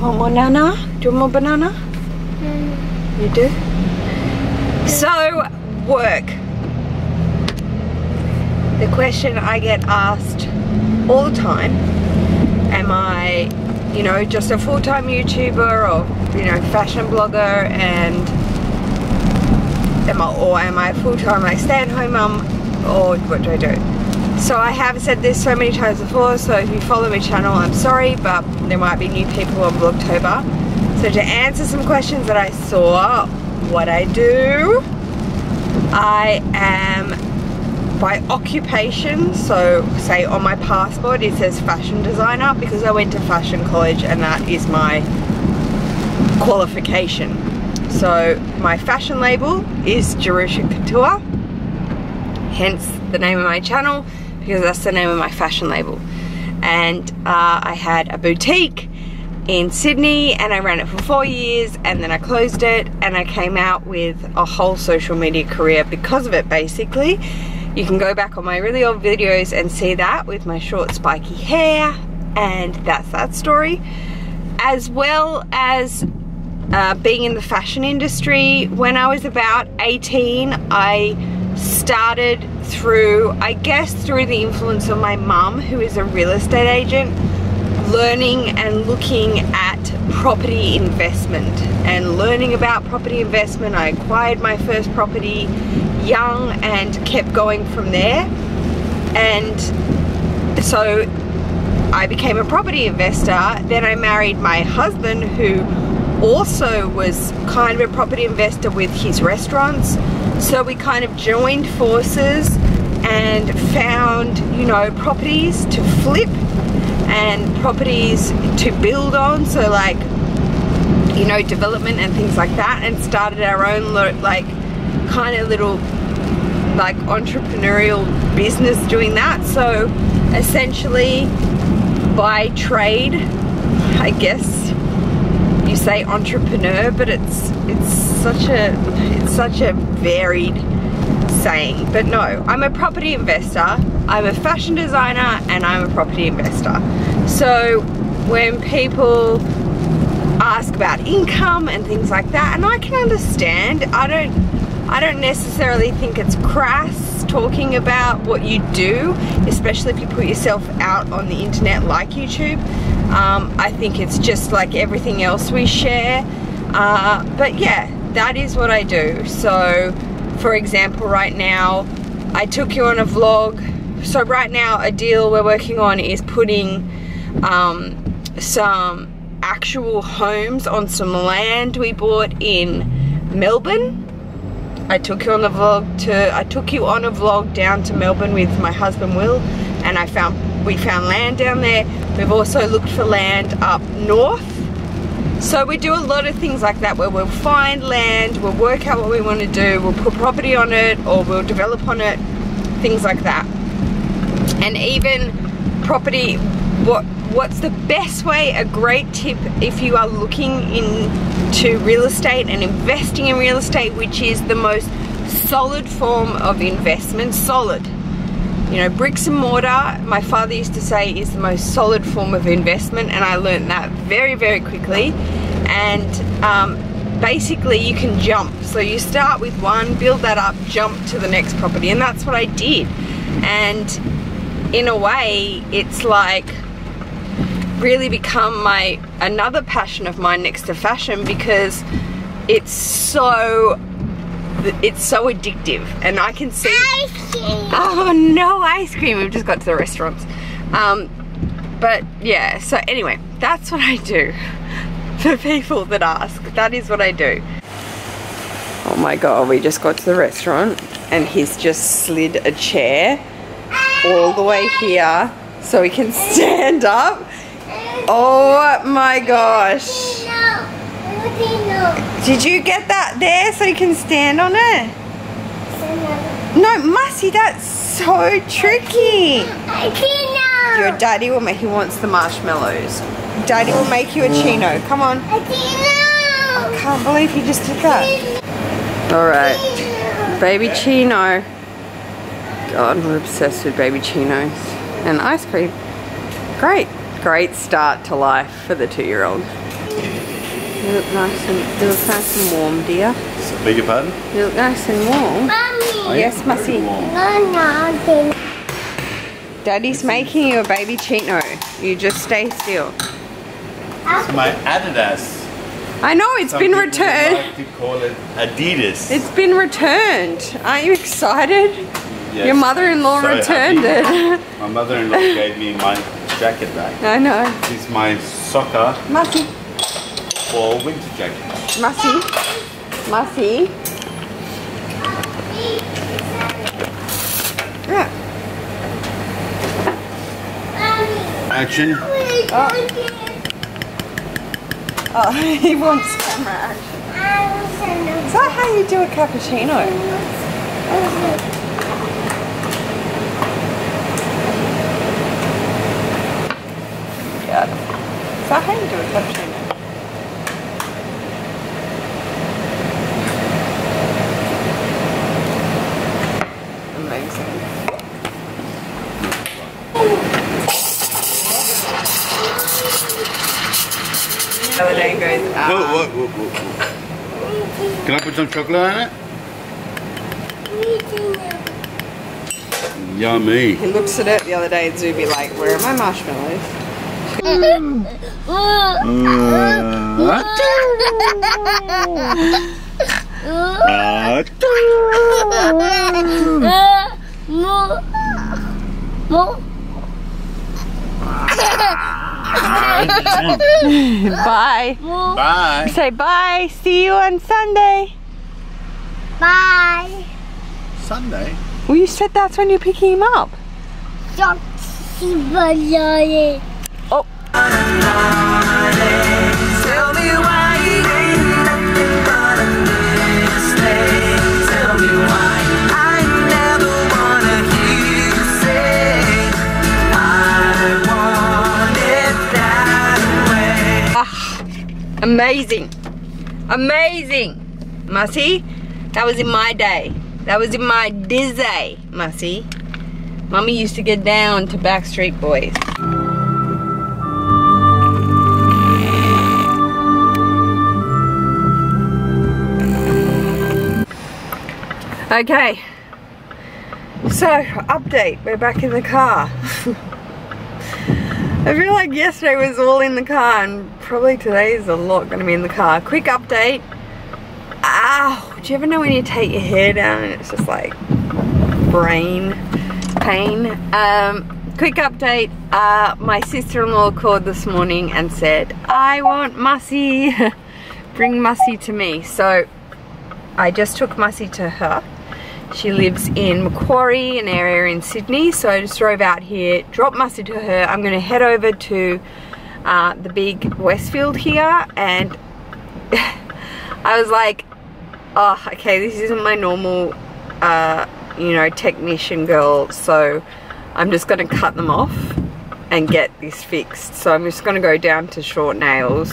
Want more nana? Do you want more banana? You do? So, work. The question I get asked all the time, am I, you know, just a full-time YouTuber or, you know, fashion blogger and am I, or am I full-time like stay-at-home mum or what do I do? So I have said this so many times before, so if you follow my channel, I'm sorry, but there might be new people on Vlogtober. So to answer some questions that I saw, what I do, I am by occupation, so say on my passport it says fashion designer because I went to fashion college and that is my qualification. So my fashion label is Jerusha Couture, hence the name of my channel because that's the name of my fashion label. And uh, I had a boutique in Sydney and I ran it for four years and then I closed it and I came out with a whole social media career because of it basically. You can go back on my really old videos and see that with my short spiky hair and that's that story. As well as uh, being in the fashion industry, when I was about 18 I started through, I guess through the influence of my mum who is a real estate agent, learning and looking at property investment and learning about property investment. I acquired my first property young and kept going from there. And so I became a property investor. Then I married my husband who also was kind of a property investor with his restaurants. So we kind of joined forces and found, you know, properties to flip and properties to build on. So like, you know, development and things like that and started our own like kind of little like entrepreneurial business doing that. So essentially by trade, I guess you say entrepreneur, but it's it's such a it's such a varied saying. But no, I'm a property investor, I'm a fashion designer, and I'm a property investor. So when people ask about income and things like that, and I can understand, I don't I don't necessarily think it's crass talking about what you do, especially if you put yourself out on the internet like YouTube. Um, I think it's just like everything else we share. Uh, but yeah, that is what I do. So, for example, right now, I took you on a vlog. So right now, a deal we're working on is putting um, some actual homes on some land we bought in Melbourne I took you on the vlog to I took you on a vlog down to Melbourne with my husband Will and I found we found land down there. We've also looked for land up north. So we do a lot of things like that where we'll find land we'll work out what we want to do we'll put property on it or we'll develop on it things like that. And even property what what's the best way a great tip if you are looking into real estate and investing in real estate which is the most solid form of investment solid you know bricks and mortar my father used to say is the most solid form of investment and I learned that very very quickly. And um, basically you can jump. So you start with one build that up jump to the next property. And that's what I did. And in a way it's like really become my another passion of mine next to fashion because it's so it's so addictive and I can see oh no ice cream. We've just got to the restaurants. Um, but yeah so anyway that's what I do for people that ask. That is what I do. Oh my god we just got to the restaurant and he's just slid a chair all the way here so we can stand up. Oh my gosh. Did you get that there so you can stand on it? No, Mussy, that's so tricky. Chino. Your daddy will make, he wants the marshmallows. Daddy will make you a chino. Come on. I can't believe he just did that. Alright, baby chino. God, we're obsessed with baby chinos. And ice cream. Great great start to life for the two-year-old. You look nice and you look nice and warm, dear. Beg your pardon? You look nice and warm. Are you? Yes, Mussy. Very warm. Daddy's making you a baby chino. You just stay still. It's my Adidas. I know it's Some been returned. like to call it Adidas. It's been returned. Aren't you excited? Yes. Your mother-in-law So returned happy. it. My mother-in-law gave me my jacket back. I know. This is my soccer Mussy, or winter jacket. Mussy, Mussy. Yeah. Action. Oh, oh he wants camera action. Is that how you do a cappuccino? Yeah. Is that how you do a cappuccino? Amazing. The other day goes, ah. Whoa, whoa, whoa, whoa, whoa. Can I put some chocolate on it? Yummy. He looks at it the other day and Zuby like, where are my marshmallows? Uh, Bye. bye. Say bye. See you on Sunday. Bye. Sunday. Well, you said that's when you're picking him up. Don't see my yard. Oh. Amazing. Amazing. Mussy, that was in my day. That was in my dizzy, Mussy. Mummy used to get down to Backstreet Boys. Okay. So, update. We're back in the car. I feel like yesterday was all in the car and probably today is a lot going to be in the car. Quick update. Ow! Do you ever know when you take your hair down and it's just like brain pain? Um, quick update. Uh, my sister-in-law called this morning and said, I want Mussy. Bring Mussy to me. So I just took Mussy to her. She lives in Macquarie, an area in Sydney, so I just drove out here, dropped Mussy to her. I'm going to head over to uh, the big Westfield here, and I was like, oh, okay, this isn't my normal, uh, you know, technician girl, so I'm just going to cut them off and get this fixed. So I'm just going to go down to short nails.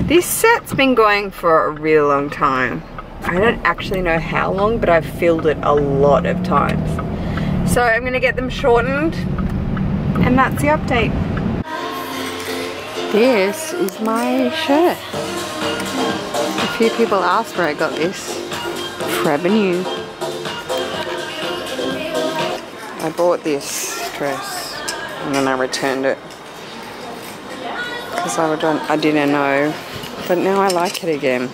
This set's been going for a really long time. I don't actually know how long, but I've filled it a lot of times. So I'm gonna get them shortened, and that's the update. This is my shirt. A few people asked where I got this. Revenue. I bought this dress, and then I returned it. Because I, I didn't know, but now I like it again.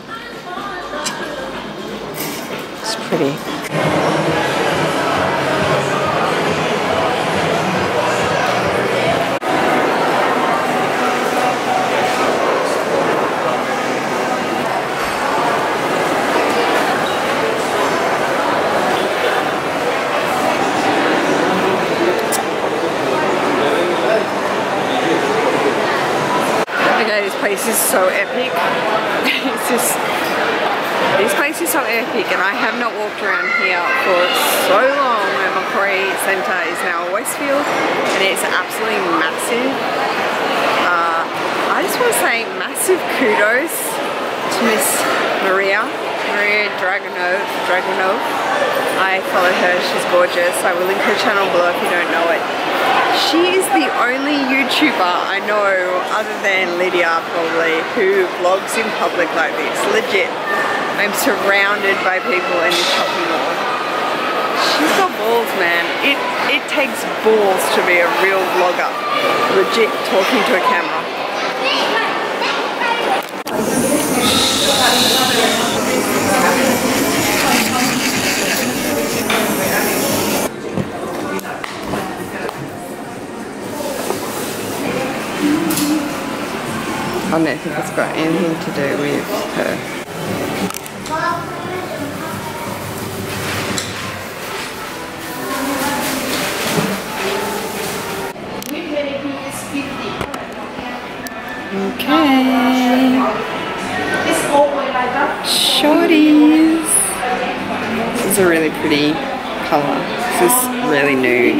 Pretty. Okay, this place is so epic. it's just this place is so epic and I have not walked around here for so long and Macquarie Centre is now Westfield and it's absolutely massive. Uh, I just want to say massive kudos to Miss Maria, Maria Dragunov. Dragunov. I follow her. She's gorgeous. I will link her channel below if you don't know it. She is the only YouTuber I know, other than Lydia probably, who vlogs in public like this. Legit. I'm surrounded by people in the shopping mall. She's got balls, man. It it takes balls to be a real vlogger. Legit talking to a camera. I don't think it's got anything to do with her. Okay. Shorties. This is a really pretty colour. This is really nude.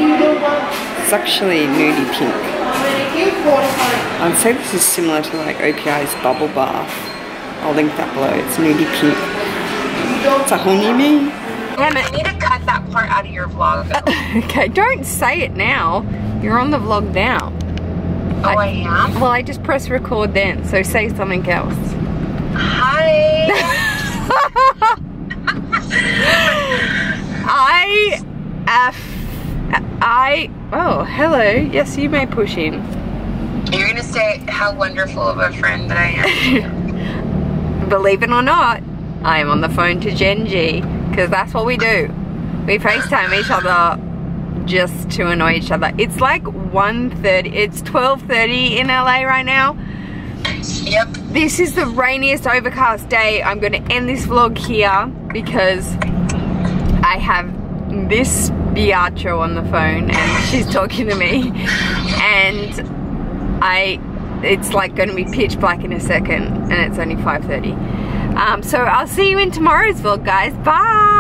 It's actually nudie pink. I'd say this is similar to like OPI's bubble bath. I'll link that below. It's nudie pink. It's a honey me. Damn it, I need to cut that part out of your vlog. Okay, don't say it now. You're on the vlog now. Oh, I am? Well, I just press record then, so say something else. Hi. I, F, I, oh, hello. Yes, you may push in. You're gonna say how wonderful of a friend that I am. Believe it or not, I am on the phone to Genji, because that's what we do. We FaceTime each other just to annoy each other. It's like 1.30, it's 12.30 in LA right now. Yep. This is the rainiest overcast day. I'm going to end this vlog here because I have this biatcho on the phone and she's talking to me and I it's like going to be pitch black in a second and it's only 5.30 um, so I'll see you in tomorrow's vlog guys. Bye